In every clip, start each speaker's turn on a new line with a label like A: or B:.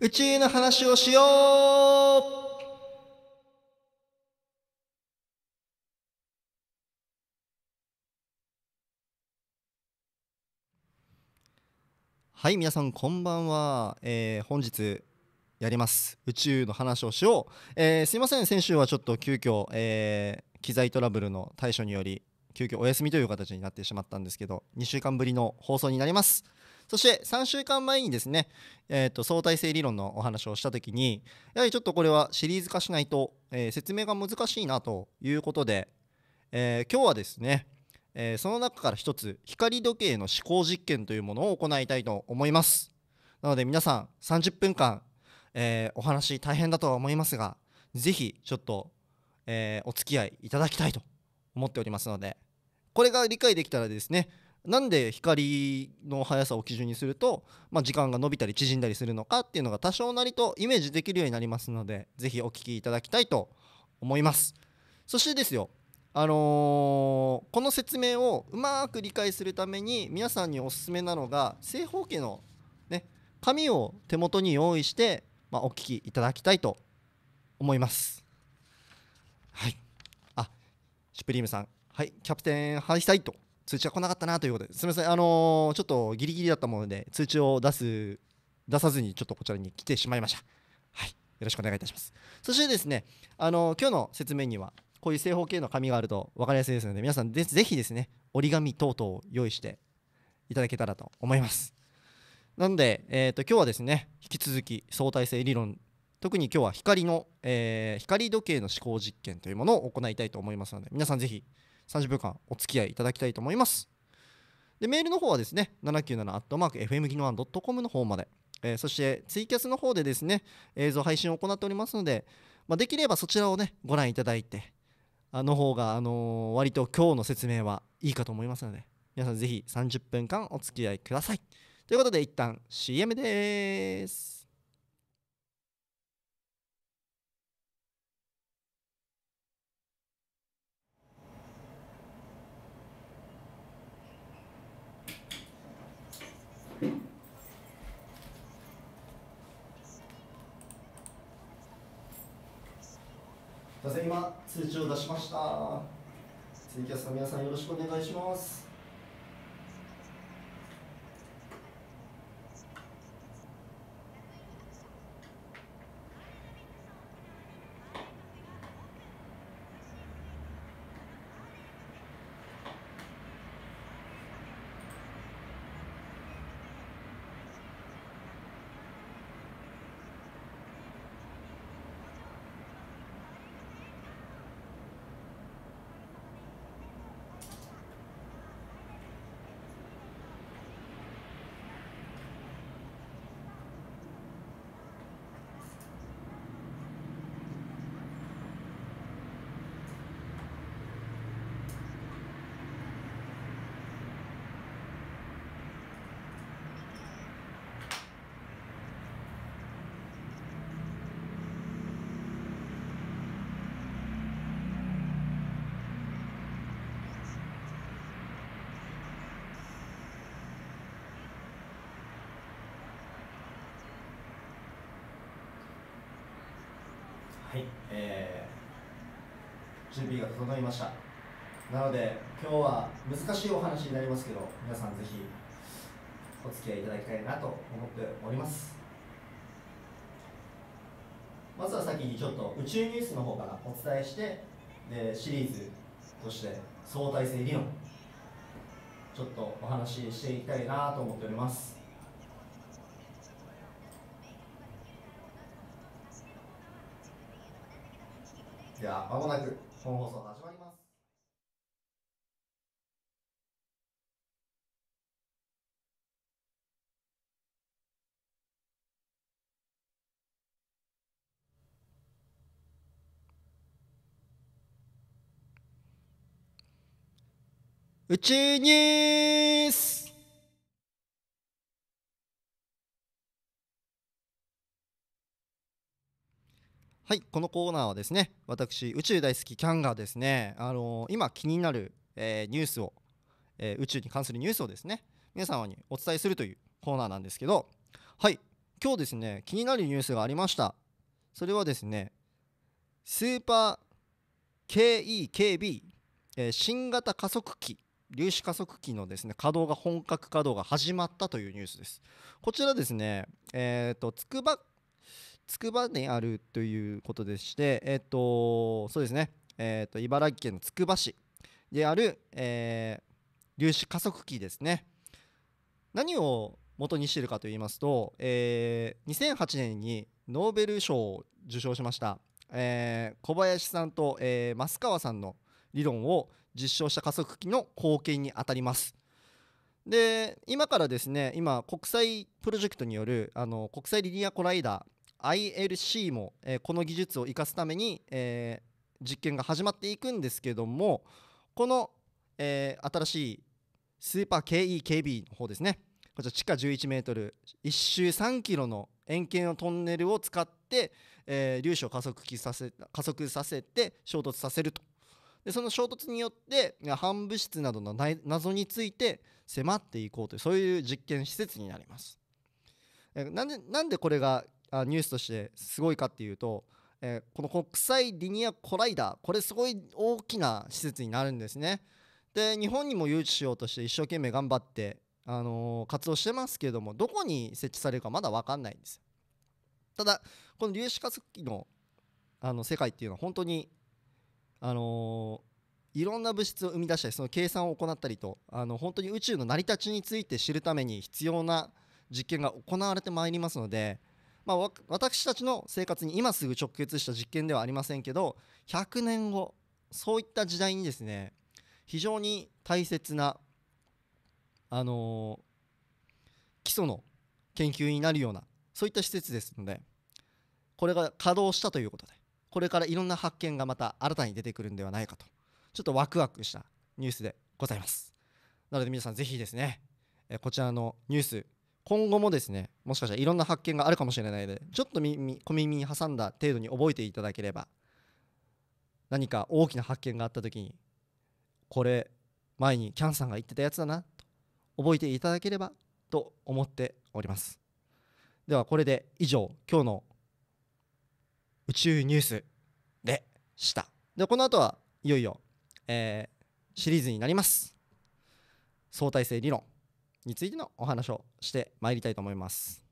A: 宇宙の話をしよう。はい皆さんこんばんは、えー本日やります。宇宙の話をしよう、えーすいません先週はちょっと急遽、えー機材トラブルの対処により急遽お休みという形になってしまったんですけど2週間ぶりの放送になります。そして3週間前にですね、えー、と相対性理論のお話をした時にやはりちょっとこれはシリーズ化しないと、えー説明が難しいなということで、えー今日はですね、えーその中から一つ光時計の思考実験というものを行いたいと思います。なので皆さん30分間、えお話大変だとは思いますがぜひちょっと、えお付き合いいただきたいと思っておりますのでこれが理解できたらですねなんで光の速さを基準にすると、まあ、時間が伸びたり縮んだりするのかっていうのが多少なりとイメージできるようになりますのでぜひお聞きいただきたいと思います。そしてですよあのーこの説明をうまく理解するために皆さんにおすすめなのが正方形のね紙を手元に用意して、まあ、お聞きいただきたいと思います。はい。あシュプリームさん。はい。キャプテンハイサイト通知が来なかったなということですみません。あのーちょっとギリギリだったもので通知を出す出さずにちょっとこちらに来てしまいました。はい。よろしくお願いいたします。そしてですねあのー今日の説明にはこういう正方形の紙があると分かりやすいですので皆さんぜぜひですね折り紙等々を用意していただけたらと思います。なので、えー、と今日はですね引き続き相対性理論特に今日は光の、えー光時計の思考実験というものを行いたいと思いますので皆さんぜひ30分間お付き合いいただきたいと思います。でメールの方はですね 797-fmgino1.com の方まで、えーそしてツイキャスの方でですね映像配信を行っておりますので、まあ、できればそちらをねご覧いただいてあの方が、あのー割と今日の説明はいいかと思いますので皆さんぜひ30分間お付き合いください。ということで一旦 CM ですすいません 今通知を出しました。ツイキャスの皆さんよろしくお願いします。はい、えー、準備が整いました。なので今日は難しいお話になりますけど皆さんぜひお付き合いいただきたいなと思っております。まずは先にちょっと宇宙ニュースの方からお伝えしてでシリーズとして相対性理論ちょっとお話ししていきたいなと思っております。ではまもなく本放送始まります。宇宙ニュース。はいこのコーナーはですね私宇宙大好きキャンがですね、あのー今気になる、えーニュースを、えー宇宙に関するニュースをですね皆様にお伝えするというコーナーなんですけどはい今日ですね気になるニュースがありました。それはですねスーパー KEKB、えー、新型加速器粒子加速器のですね稼働が本格稼働が始まったというニュースです。こちらですねえっ、ー、とつくばつくばにあるということでしてえっ、ー、とそうですね。えっ、と茨城県のつくば市である、え粒子加速器ですね。何を元にしているかと言いますと、えー、2008年にノーベル賞を受賞しました、えー、小林さんと、えー、増川さんの理論を実証した加速器の貢献にあたります。で今からですね今国際プロジェクトによるあの国際リニアコライダー ILC も、えー、この技術を生かすために、えー、実験が始まっていくんですけどもこの、えー、新しいスーパー KEKB の方ですねこちら地下11メートル1周3キロの円形のトンネルを使って、えー、粒子を加速させ加速させて衝突させるとでその衝突によって反物質などの謎について迫っていこうというそういう実験施設になります。なんでなんでこれがあニュースとしてすごいかっていうと、えー、この国際リニアコライダーこれすごい大きな施設になるんですね。で日本にも誘致しようとして一生懸命頑張ってあのー、活動してますけどもどこに設置されるかまだ分かんないんですただこの粒子加速器のあの世界っていうのは本当にあのー、いろんな物質を生み出したりその計算を行ったりとあの本当に宇宙の成り立ちについて知るために必要な実験が行われてまいりますので、まあ、私たちの生活に今すぐ直結した実験ではありませんけど100年後そういった時代にですね非常に大切なあの基礎の研究になるようなそういった施設ですのでこれが稼働したということでこれからいろんな発見がまた新たに出てくるんではないかとちょっとワクワクしたニュースでございます。なので皆さんぜひですねこちらのニュース今後もですねもしかしたらいろんな発見があるかもしれないのでちょっと耳小耳に挟んだ程度に覚えていただければ何か大きな発見があった時にこれ前にキャンさんが言ってたやつだなと覚えていただければと思っております。ではこれで以上今日の宇宙ニュースでした。でこの後はいよいよ、えー、シリーズになります。相対性理論。についてのお話をしてまいりたいと思います。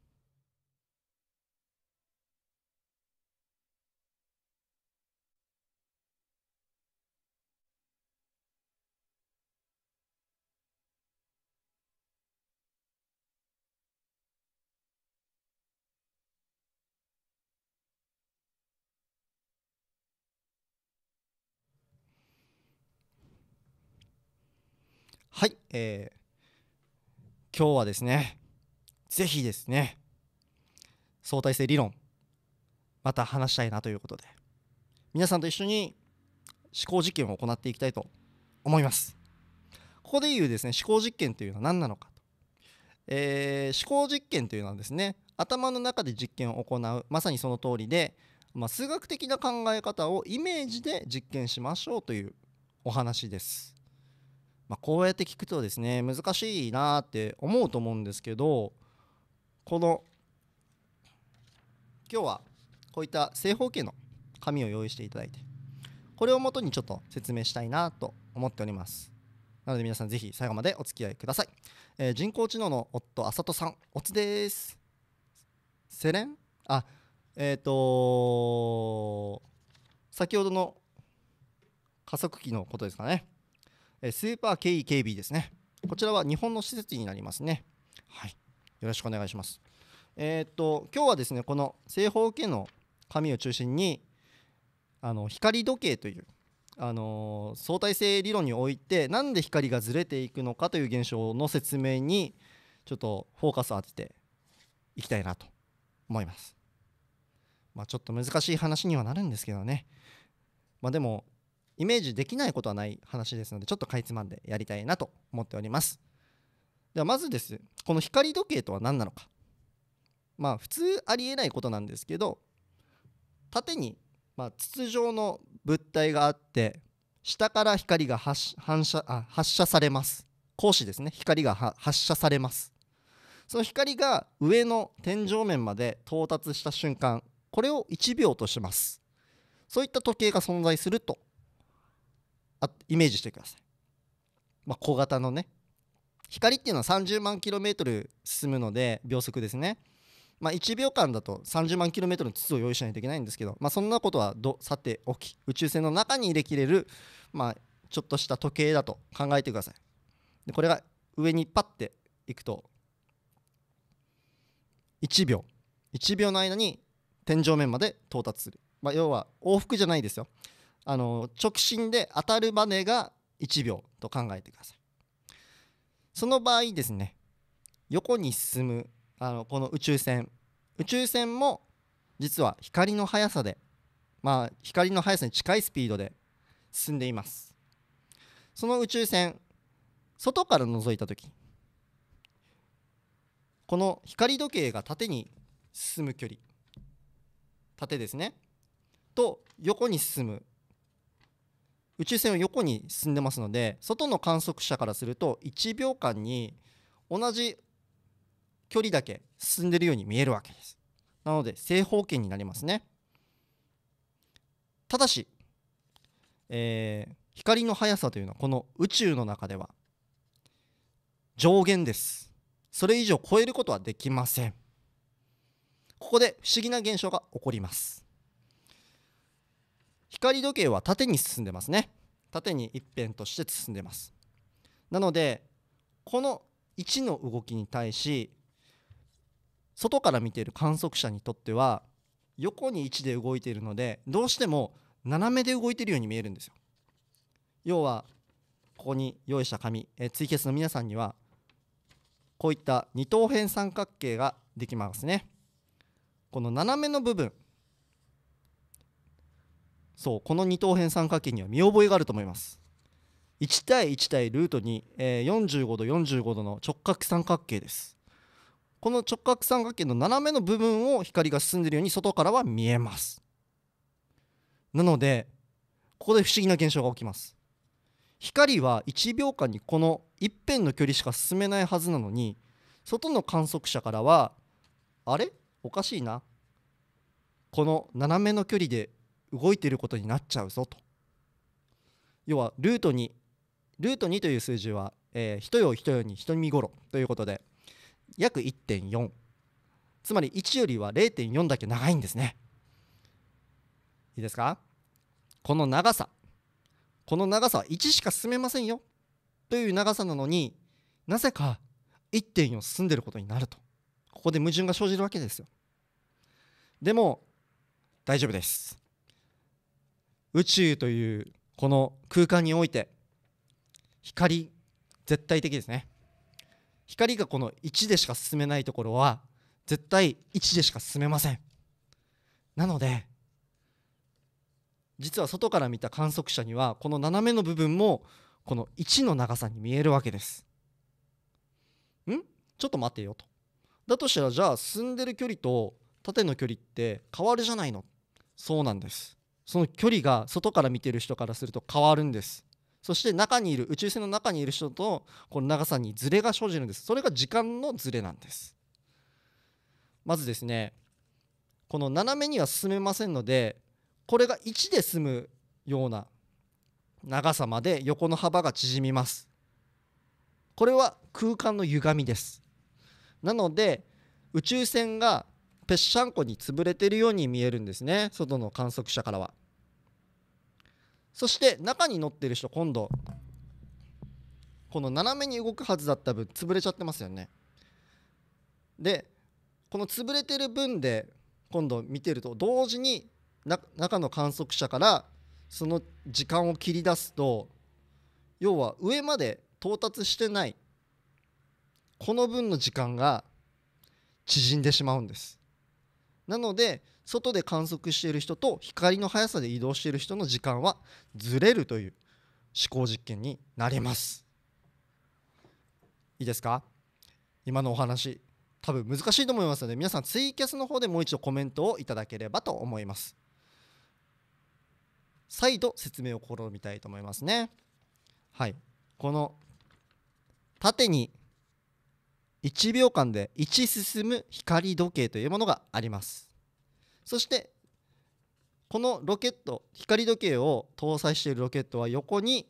A: はい、えー、今日はですねぜひですね相対性理論また話したいなということで皆さんと一緒に思考実験を行っていきたいと思います。ここでいうですね思考実験というのは何なのかと、えー、思考実験というのはですね頭の中で実験を行うまさにその通りで、まあ、数学的な考え方をイメージで実験しましょうというお話です。まあ、こうやって聞くとですね難しいなって思うと思うんですけどこの今日はこういった正方形の紙を用意していただいてこれをもとにちょっと説明したいなと思っております。なので皆さんぜひ最後までお付き合いください、えー、人工知能の夫あさとさんおつです。セレン？あえっ、ー、と先ほどの加速器のことですかね。スーパー KEKB ですねこちらは日本の施設になりますねはいよろしくお願いしますえー、っと今日はですねこの正方形の紙を中心にあの光時計というあのー、相対性理論においてなんで光がずれていくのかという現象の説明にちょっとフォーカスを当てていきたいなと思います。まあ、ちょっと難しい話にはなるんですけどね。まあ、でもイメージできないことはない話ですのでちょっとかいつまんでやりたいなと思っております。ではまずです。この光時計とは何なのか。まあ普通ありえないことなんですけど縦にま筒状の物体があって下から光が発反射あ発射されます。光子ですね。光が発射されます。その光が上の天井面まで到達した瞬間これを1秒とします。そういった時計が存在すると。あイメージしてください、まあ、小型のね。光っていうのは30万 km 進むので秒速ですね。まあ、1秒間だと30万 km の筒を用意しないといけないんですけど、まあ、そんなことはどさておき宇宙船の中に入れきれる、まあ、ちょっとした時計だと考えてください。でこれが上にパッていくと1秒。1秒の間に天井面まで到達する、まあ、要は往復じゃないですよ。あの直進で当たるまでが1秒と考えてください。その場合ですね横に進むあのこの宇宙船。宇宙船も実は光の速さでまあ光の速さに近いスピードで進んでいます。その宇宙船外から覗いた時この光時計が縦に進む距離縦ですねと横に進む宇宙船は横に進んでますので外の観測者からすると1秒間に同じ距離だけ進んでるように見えるわけです。なので正方形になりますね。ただし、えー、光の速さというのはこの宇宙の中では上限です。それ以上超えることはできません。ここで不思議な現象が起こります。光時計は縦に進んでますね。縦に一辺として進んでます。なのでこの1の動きに対し外から見ている観測者にとっては横に位置で動いているのでどうしても斜めで動いているように見えるんですよ。要はここに用意した紙、えツイキャスの皆さんにはこういった二等辺三角形ができますね。この斜めの部分そうこの二等辺三角形には見覚えがあると思います。1対1対ルート2、えー、45度45度の直角三角形です。この直角三角形の斜めの部分を光が進んでいるように外からは見えます。なのでここで不思議な現象が起きます。光は1秒間にこの一辺の距離しか進めないはずなのに外の観測者からはあれ？おかしいな。この斜めの距離で動いていることになっちゃうぞと。要はルート2ルート2という数字は、えー、人よ人よに人見頃ということで約1.4つまり1よりは0.4だけ長いんですね。いいですか？この長さ。この長さは1しか進めませんよ。という長さなのになぜか1.4進んでることになると。ここで矛盾が生じるわけですよ。でも大丈夫です。宇宙というこの空間において光絶対的ですね。光がこの1でしか進めないところは絶対1でしか進めません。なので実は外から見た観測者にはこの斜めの部分もこの1の長さに見えるわけです。ん？ちょっと待てよと。だとしたらじゃあ進んでる距離と縦の距離って変わるじゃないの。そうなんです。その距離が外から見てる人からすると変わるんです。そして中にいる宇宙船の中にいる人とこの長さにズレが生じるんです。それが時間のズレなんです。まずですねこの斜めには進めませんのでこれが1で済むような長さまで横の幅が縮みます。これは空間の歪みです。なので宇宙船がぺっしゃんこに潰れてるように見えるんですね。外の観測者からは。そして中に乗ってる人今度この斜めに動くはずだった分潰れちゃってますよね。でこの潰れてる分で今度見てると同時に中の観測者からその時間を切り出すと要は上まで到達してないこの分の時間が縮んでしまうんです。なので外で観測している人と光の速さで移動している人の時間はずれるという思考実験になります。いいですか？今のお話多分難しいと思いますので皆さんツイキャスの方でもう一度コメントをいただければと思います。再度説明を試みたいと思いますね。はい。この縦に1秒間で1進む光時計というものがあります。そしてこのロケット光時計を搭載しているロケットは横に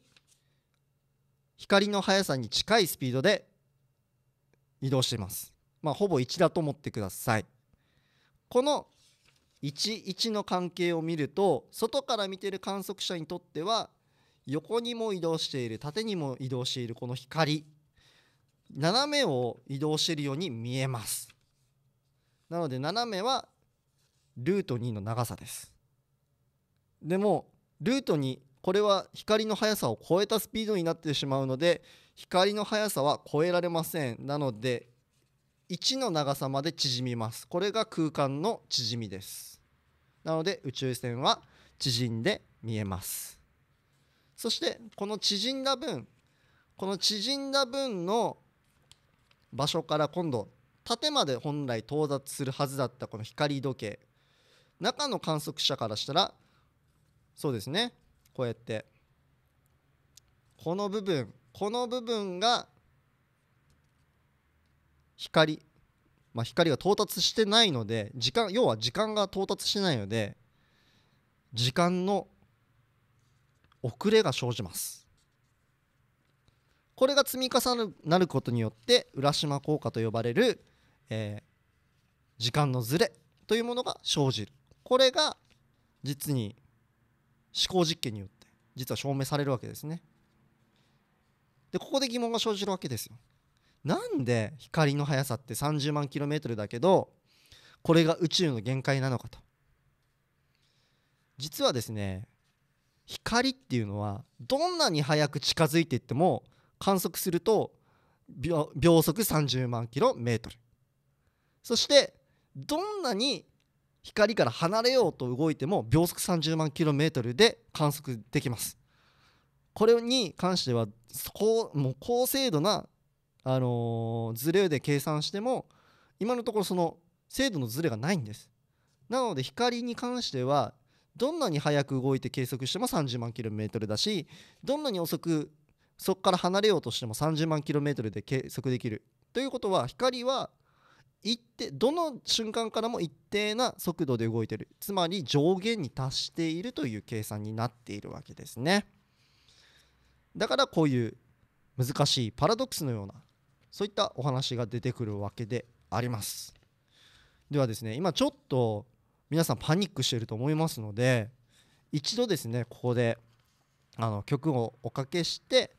A: 光の速さに近いスピードで移動しています。まあほぼ1だと思ってください。この11の関係を見ると外から見てる観測者にとっては横にも移動している縦にも移動しているこの光斜めを移動しているように見えます。なので斜めはルート2の長さです。でもルート2これは光の速さを超えたスピードになってしまうので光の速さは超えられません。なので1の長さまで縮みます。これが空間の縮みです。なので宇宙船は縮んで見えます。そしてこの縮んだ分この縮んだ分の場所から今度縦まで本来到達するはずだったこの光時計。中の観測者からしたらそうですね。こうやって。この部分この部分が光。まあ光が到達してないので時間要は時間が到達してないので時間の遅れが生じます。これが積み重なることによって浦島効果と呼ばれる、えー、時間のずれというものが生じる。これが実に思考実験によって実は証明されるわけですね。でここで疑問が生じるわけですよ。なんで光の速さって30万 km だけどこれが宇宙の限界なのかと。実はですね光っていうのはどんなに速く近づいていっても観測すると秒速30万 km そしてどんなに光から離れようと動いても秒速30万 km で観測できます。これに関してはこもう高精度な、あの、ズレで計算しても今のところその精度のズレがないんです。なので光に関してはどんなに速く動いて計測しても30万 km だしどんなに遅くそこから離れようとしても30万 km で計測できるということは光は一定どの瞬間からも一定な速度で動いてる。つまり上限に達しているという計算になっているわけですね。だからこういう難しいパラドックスのようなそういったお話が出てくるわけであります。ではですね今ちょっと皆さんパニックしてると思いますので一度ですねここであの曲をおかけして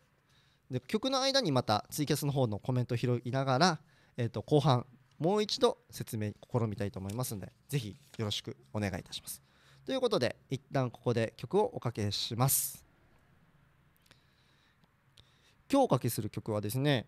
A: で曲の間にまたツイキャスの方のコメントを拾いながら、えー、と後半もう一度説明試みたいと思いますのでぜひよろしくお願いいたします。ということで一旦ここで曲をおかけします。今日おかけする曲はですね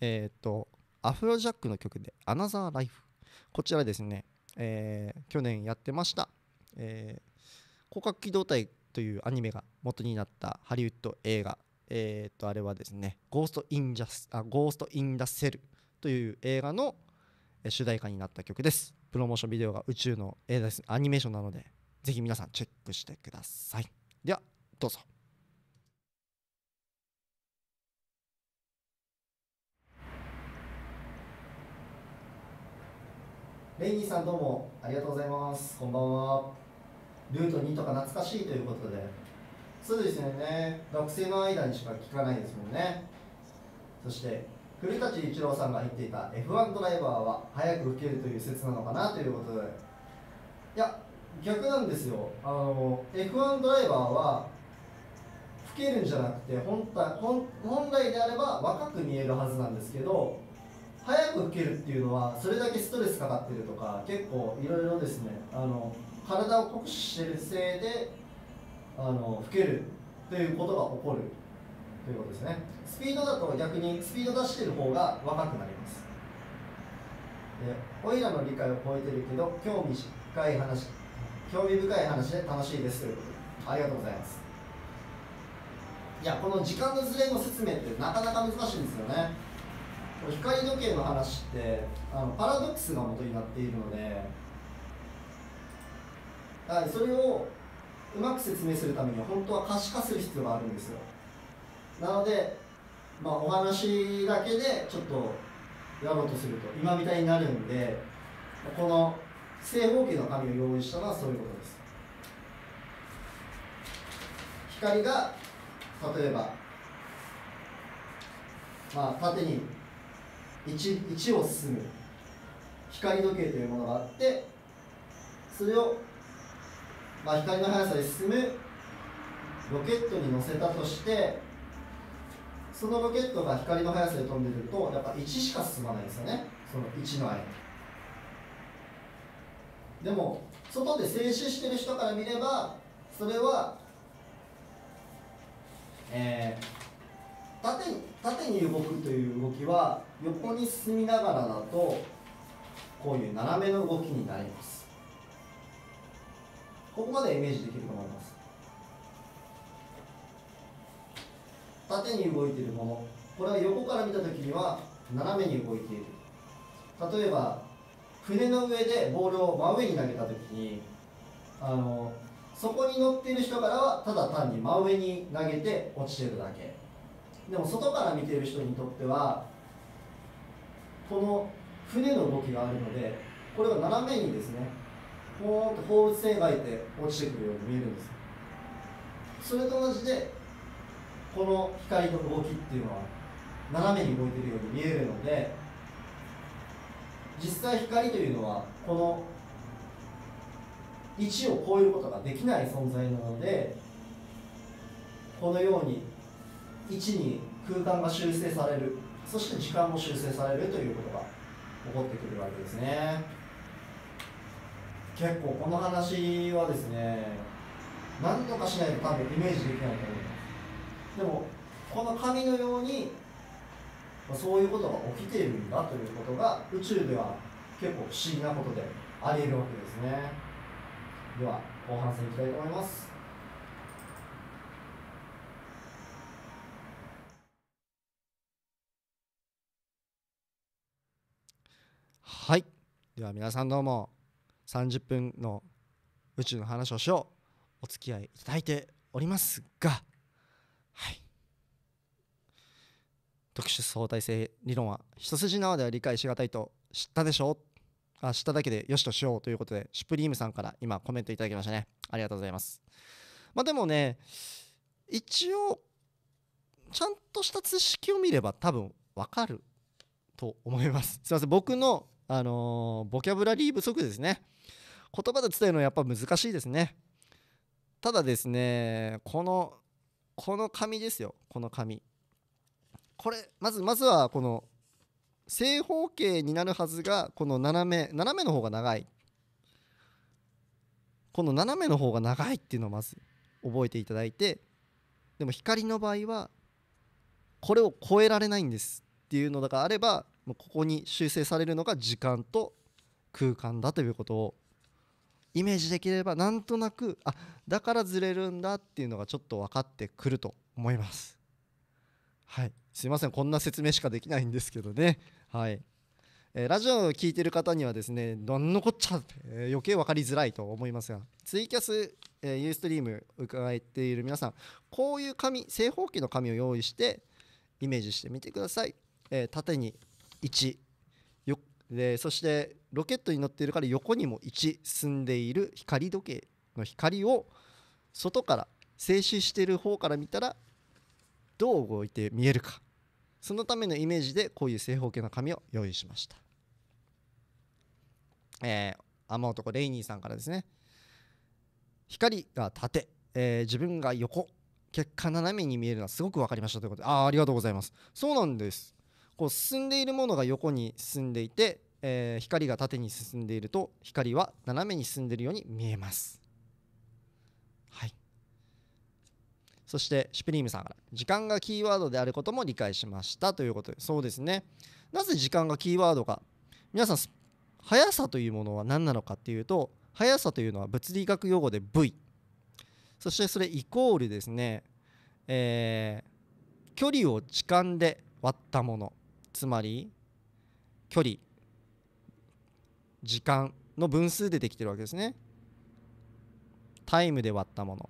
A: えっ、ー、とアフロジャックの曲で「Another Life」こちらですね、えー、去年やってました、えー、攻殻機動隊というアニメが元になったハリウッド映画えっ、とあれはですね Ghost in ジャスあ Ghost in the Shell という映画の主題歌になった曲です。プロモーションビデオが宇宙の映画です。アニメーションなのでぜひ皆さんチェックしてください。ではどうぞ。レイニーさんどうもありがとうございます。こんばんは。ルート2とか懐かしいということで。そうですよね。学生の間にしか聞かないですもんね。そして古舘一郎さんが言っていた F1 ドライバーは早く受けるという説なのかなということで。いや逆なんですよ。あの F1 ドライバーは老けるんじゃなくて本本本来であれば若く見えるはずなんですけど早く老けるっていうのはそれだけストレスかかってるとか結構いろいろですね。あの体を酷使してるせいであの老けるということが起こるということですね。スピードだと逆にスピード出してる方が若くなります。でオイラの理解を超えてるけど興味深い話興味深い話で楽しいですということ。ありがとうございます。いやこの時間のずれの説明ってなかなか難しいんですよね。光時計の話ってあのパラドックスが元になっているのでそれをうまく説明するためには本当は可視化する必要があるんですよ。なので、まあ、お話だけでちょっとやろうとすると今みたいになるんでこの正方形の紙を用意したのはそういうことです。光が例えばまあ縦に 1, 1を進む。光時計というものがあってそれを、まあ、光の速さで進むロケットに乗せたとしてそのロケットが光の速さで飛んでるとやっぱ1しか進まないですよね。その1の間。でも外で静止してる人から見ればそれはえー、縦に縦に動くという動きは横に進みながらだとこういう斜めの動きになります。ここまでイメージできると思います。縦に動いているもの。これは横から見た時には斜めに動いている。例えば船の上でボールを真上に投げた時にあのそこに乗っている人からはただ単に真上に投げて落ちてるだけ。でも外から見ている人にとってはこの船の動きがあるのでこれが斜めにですねポーンと放物線描いて落ちてくるように見えるんです。それと同じでこの光の動きっていうのは斜めに動いてるように見えるので実際光というのはこの1を超えることができない存在なのでこのように1に空間が修正される。そして時間も修正されるということが起こってくるわけですね。結構この話はですね何とかしないと多分イメージできないと思います。でもこの紙のようにそういうことが起きているんだということが宇宙では結構不思議なことでありえるわけですね。では後半戦いきたいと思います。はい。では皆さんどうも。30分の宇宙の話をしよう。お付き合いいただいておりますが。はい。特殊相対性理論は一筋縄では理解しがたいと知ったでしょあ知っただけでよしとしようということでシュプリームさんから今コメントいただきましたね。ありがとうございます。まあでもね一応ちゃんとした知識を見れば多分わかると思います。すいません。僕のあのー、ボキャブラリー不足ですね。言葉で伝えるのはやっぱ難しいですね。ただですねこのこの紙ですよ。この紙。これまずまずはこの正方形になるはずがこの斜め斜めの方が長い。この斜めの方が長いっていうのをまず覚えていただいてでも光の場合はこれを超えられないんです。っていうのがあればここに修正されるのが時間と空間だということをイメージできればなんとなくあだからずれるんだっていうのがちょっと分かってくると思います。はい。すいません。こんな説明しかできないんですけどね。はい、えー、ラジオを聞いてる方にはですね何のこっちゃ、えー、余計分かりづらいと思いますがツイキャス、えー、ユーストリーム伺っている皆さんこういう紙正方形の紙を用意してイメージしてみてください、えー、縦に1でそしてロケットに乗っているから横にも1進んでいる光時計の光を外から静止している方から見たらどう動いて見えるか。そのためのイメージでこういう正方形の紙を用意しました。えー、雨男レイニーさんからですね。光が縦、えー、自分が横。結果斜めに見えるのはすごく分かりましたということで。ああありがとうございます。そうなんです。こう進んでいるものが横に進んでいて、えー、光が縦に進んでいると光は斜めに進んでいるように見えます。はい。そしてシュプリームさんから時間がキーワードであることも理解しましたということでそうですね。なぜ時間がキーワードか。皆さん速さというものは何なのかっていうと速さというのは物理学用語で V そしてそれイコールですね、えー、距離を時間で割ったもの。つまり距離時間の分数でできてるわけですね。タイムで割ったもの。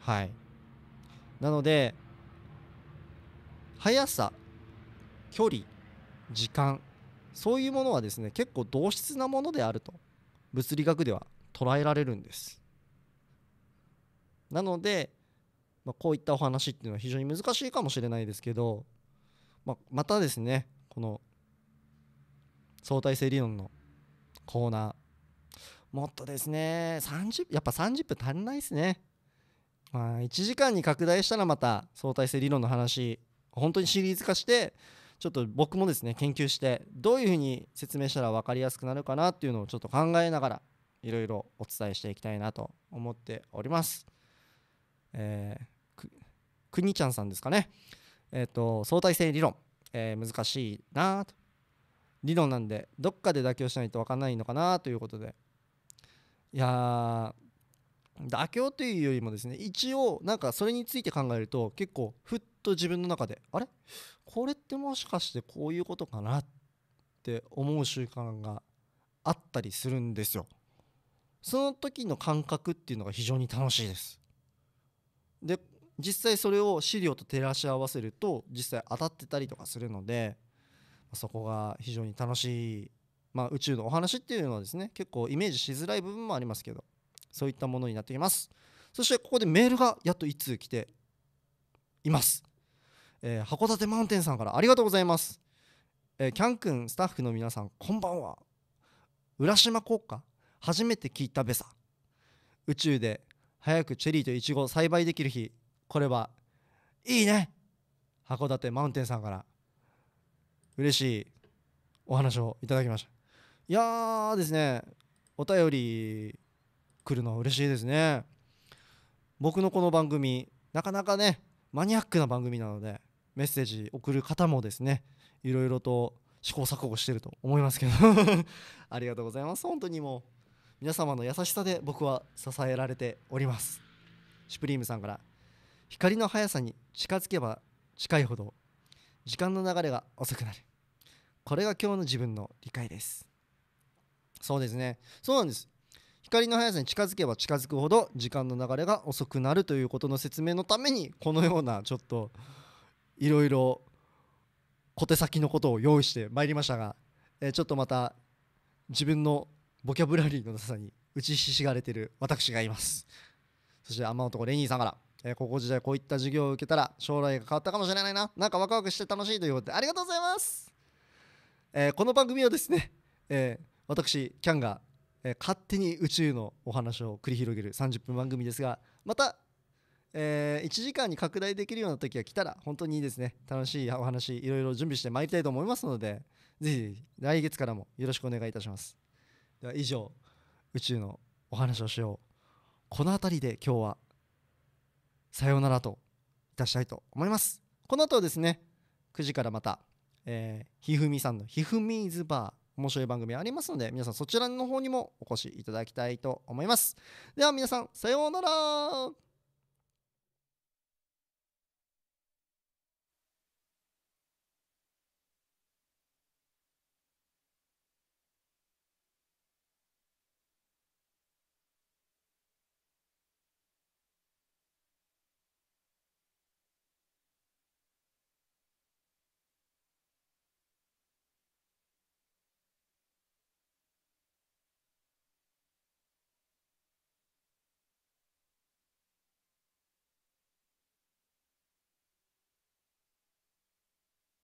A: はい。なので速さ距離時間そういうものはですね結構同質なものであると物理学では捉えられるんです。なので、まあ、こういったお話っていうのは非常に難しいかもしれないですけど、まあ、またですねこの相対性理論のコーナーもっとですね30やっぱ30分足りないですねまあ1時間に拡大したらまた相対性理論の話本当にシリーズ化してちょっと僕もですね研究してどういうふうに説明したら分かりやすくなるかなっていうのをちょっと考えながらいろいろお伝えしていきたいなと思っております。えー、くにちゃんさんですかね。えっ、ー、と相対性理論、えー、難しいなと。理論なんでどっかで妥協しないと分かんないのかなということでいや妥協というよりもですね一応なんかそれについて考えると結構ふっと自分の中であれ？これってもしかしてこういうことかなって思う習慣があったりするんですよ。その時の感覚っていうのが非常に楽しいです。で実際それを資料と照らし合わせると実際当たってたりとかするのでそこが非常に楽しい、まあ、宇宙のお話っていうのはですね結構イメージしづらい部分もありますけどそういったものになっています。そしてここでメールがやっと1通来ています。えー、函館マウンテンさんからありがとうございます、えー、キャン君スタッフの皆さんこんばんは。浦島国家初めて聞いたべさ。宇宙で早くチェリーとイチゴ栽培できる日これはいいね。函館マウンテンさんから。嬉しいお話をいただきました。いやーですねお便り来るのは嬉しいですね。僕のこの番組なかなかねマニアックな番組なのでメッセージ送る方もですねいろいろと試行錯誤してると思いますけど。ありがとうございます。本当にもう皆様の優しさで僕は支えられております。シュプリームさんから。光の速さに近づけば近いほど時間の流れが遅くなる。これが今日の自分の理解です。そうですね。そうなんです。光の速さに近づけば近づくほど時間の流れが遅くなるということの説明のためにこのようなちょっといろいろ小手先のことを用意してまいりましたが、えー、ちょっとまた自分のボキャブラリーのなさに打ちひしがれてる私がいます。そして天男レニーさんから。え、高校時代こういった授業を受けたら将来が変わったかもしれないな。なんかワクワクして楽しいということでありがとうございます、え、この番組はですね、え、私キャンが、え勝手に宇宙のお話を繰り広げる30分番組ですがまたえー、1時間に拡大できるような時が来たら本当にいいですね。楽しいお話いろいろ準備してまいりたいと思いますのでぜひ来月からもよろしくお願いいたします。では以上宇宙のお話をしよう。この辺りで今日はさようならといたしたいと思います。この後はですね9時からまた、えー、ひふみさんのひふみーズバー面白い番組ありますので皆さんそちらの方にもお越しいただきたいと思います。では皆さんさようなら。